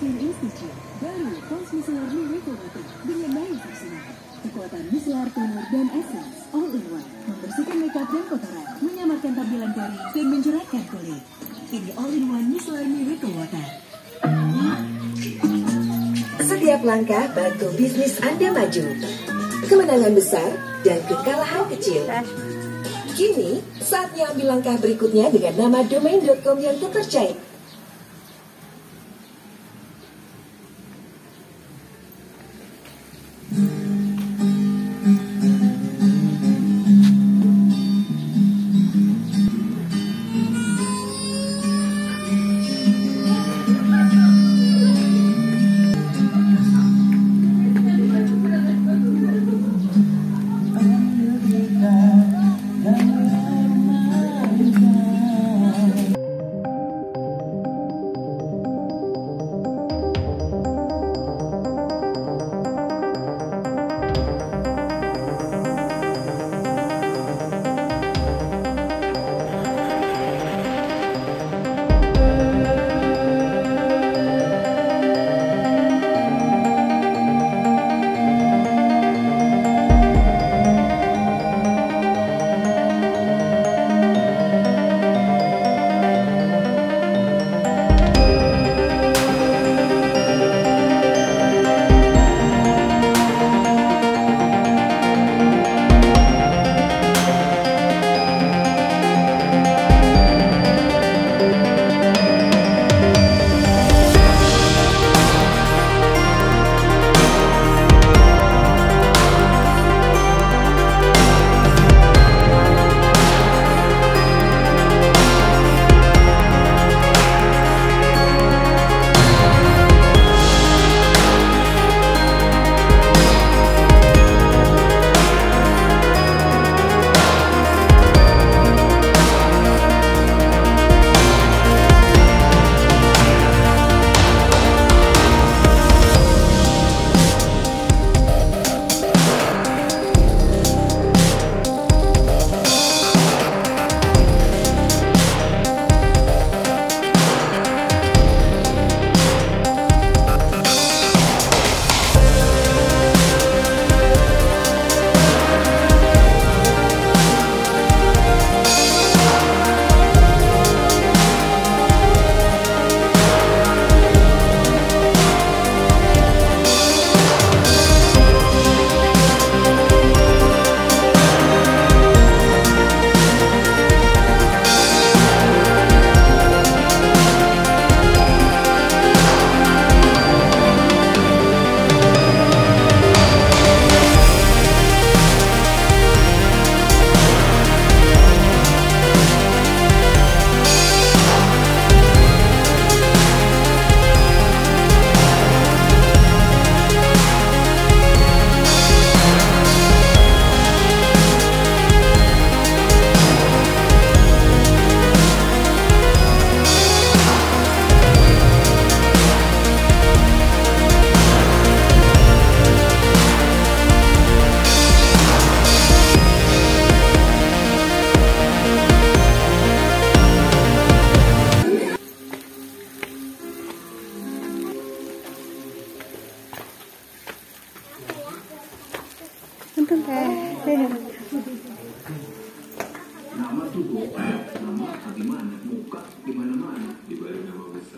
mesin ECG baru transmisilar milik Komoto dengan bahan fungsional. Kekuatan misilar toner dan essence all in one membersihkan makeup dan kotoran, menyamarkan tampilan kori dan mencerahkan kulit. Ini all in one misilar milik water Setiap langkah bantu bisnis Anda maju. Kemenangan besar dan kekalahan kecil. Kini, saatnya ambil langkah berikutnya dengan nama domain.com yang terpercaya.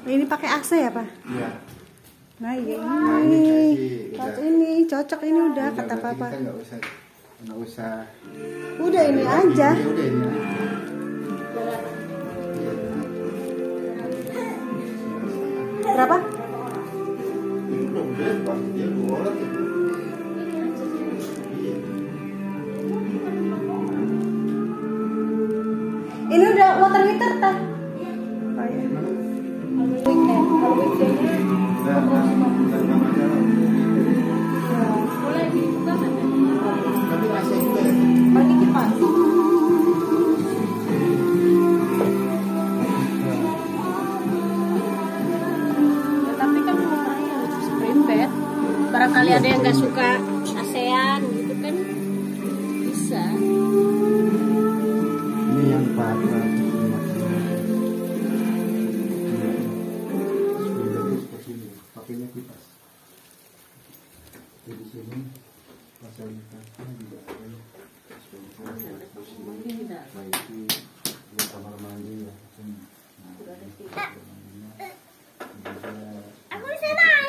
Ini pakai AC ya, Pak? Iya. Nah, iya Nah, ini ini. kasih, Cocok ini, cocok ini udah Udah, kata Papa. Kita nggak usah, nggak usah. Udah ini aja. Ya udah ini. aja. Berapa?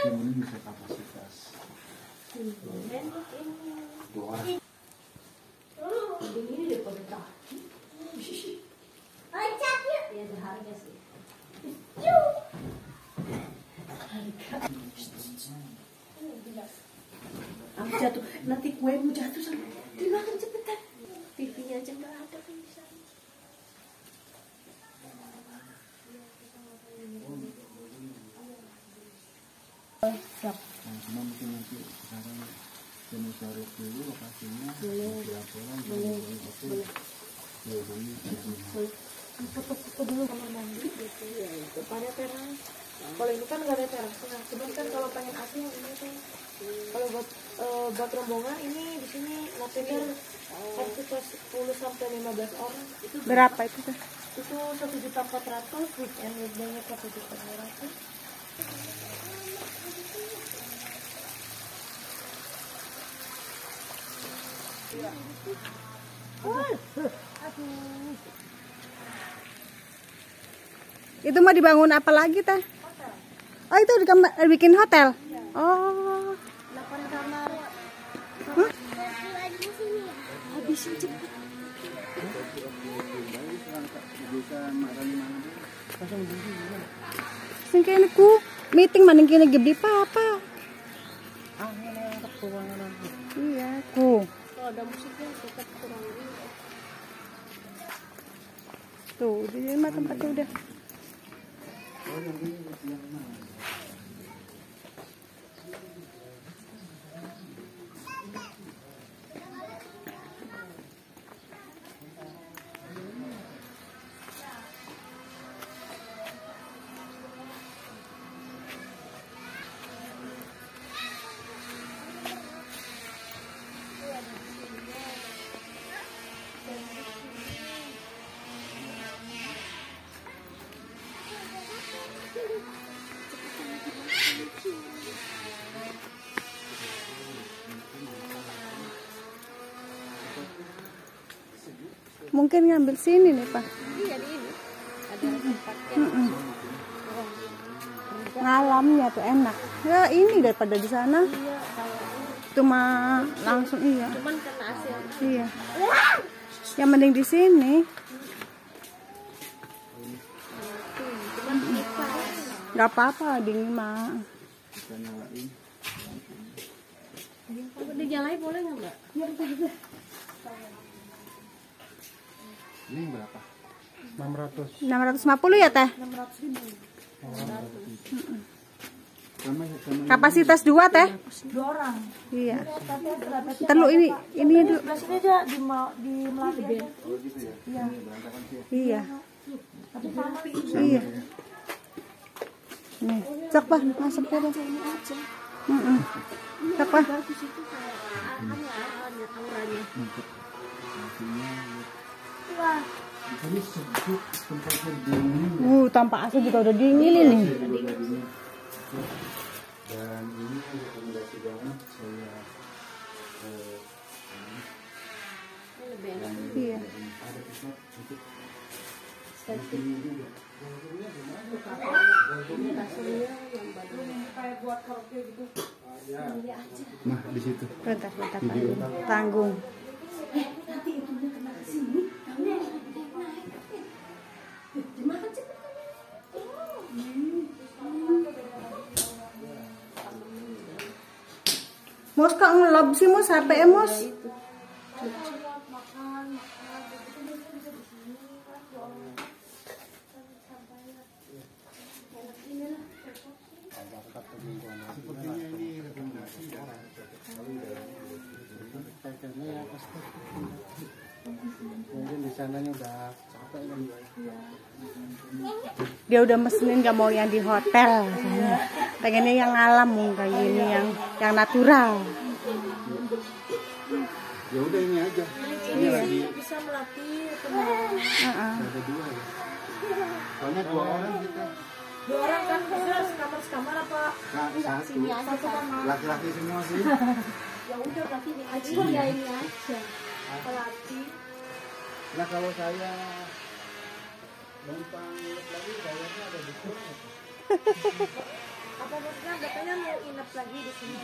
Juga ini bisa kapasitas eh, dua orang. Aku jatuh, nanti kuemu jatuh sama dimakan cepetan. TV-nya aja nggak ada kan bisa. Nah, cuma mungkin nanti sekarang saya taruh dulu lokasinya, nanti laporan, boleh, oke, boleh, foto-foto dulu kamar mandi gitu. Ya teras kalau ini kan nggak ada terasnya cuman kan kalau pengen yang ini tuh kalau buat eh, buat rombongan ini di sini napinnya kapasitas 10 sampai 15 orang. Itu Berapa itu tuh? itu satu juta empat ratus weekend weekendnya satu juta dua ratus Itu mau dibangun apa lagi teh? Oh itu eh, bikin hotel. Oh. 8 kamar Sing kene ku meeting maning kene gede papa. Mungkin ngambil sini nih, Pak. iya di ini ada tempatnya Ngalamnya tuh enak. Ya ini daripada di sana. iya Cuma langsung iya. cuman yang Iya. Yang mending di sini. cuman kipas Gak apa-apa dingin mah. Nyalain. Dinyalain boleh nggak mbak? Iya. Ini berapa? 650 ya teh? Sama sama Kapasitas dua teh? Dua orang. Iya. Tapi ada berapa sih? Ntar lu ini ini dulu. Sini aja di Ma- di Melati aja. Oh gitu ya? Iya. Ya. Iya. Tapi sama Iya. Nih, cek pak, masuk ini aja. Mm-mm. Cek pak. Wah, Ini sejuk tempatnya dingin. Uh, tanpa AC juga udah dingin ini. Dan ini rekomendasi banget saya eh, Iya. ada pusat untuk gitu. Nah di situ. Bentar, bentar, tanggung. Tanggung. Mus kok ngelob sih mus HP -e, mus? Sepertinya ini rekomendasi ya. Kayaknya ya pasti. Mungkin di sananya udah capek kan. Dia udah mesenin gak mau yang di hotel. katanya. Pengennya yang alam kayak gini yang yang natural. Ya udah ini aja. Ini lagi Bisa melatih atau Heeh. ada dua ya. Soalnya dua orang kita. dua orang kan bisa sekamar sekamar apa Nah, satu. satu kamar. Laki-laki semua sih. ya udah berarti ini aja ya ini aja pelatih Nah kalau saya numpang nginep lagi bayarnya ada diskon apa maksudnya? Katanya mau inap lagi di sini.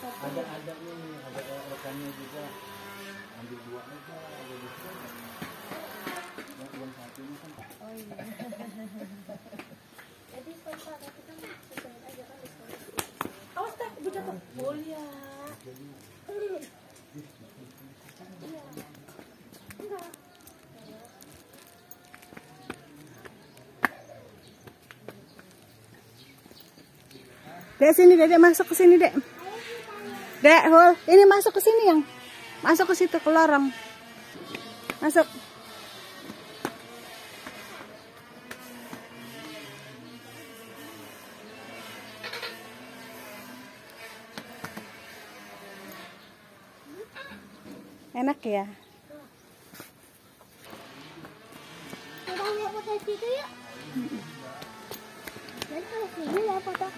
Ada ada nih ada rekannya juga. Ambil dua aja ada diskon yang yang satunya kan. Jadi pak tapi kan aja kan diskon awas teh jatuh oh iya. Iya. Enggak. Dek sini, Dek, Dek, masuk ke sini, Dek. Dek, Hul, ini masuk ke sini yang. Masuk ke situ ke lorong. Masuk. Enak ya? Kita lihat foto situ yuk. Nanti kalau sini lihat foto.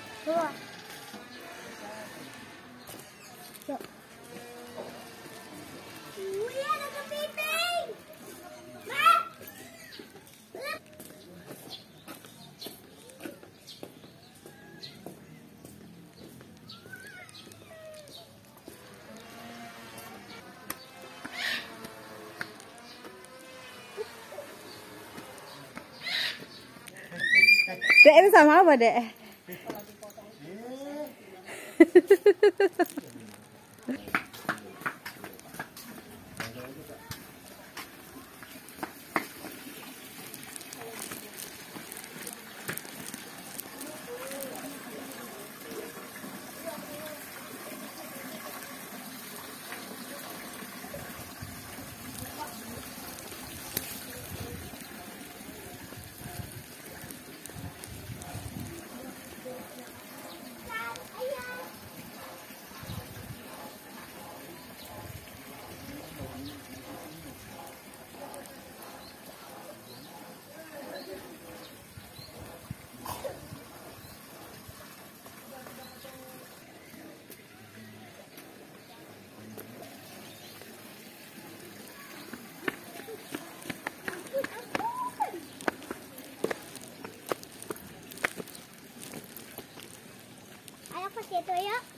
Ini sama apa, Dek? Hehehe 对呀。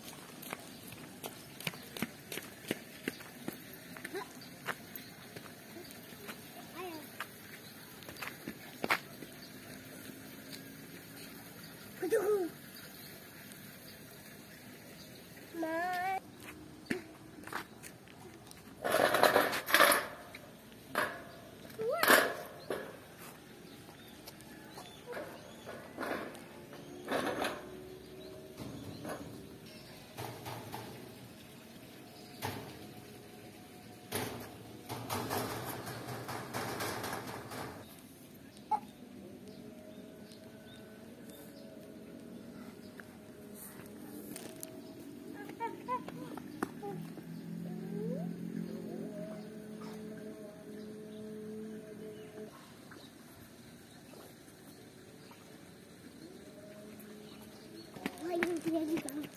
Jadi.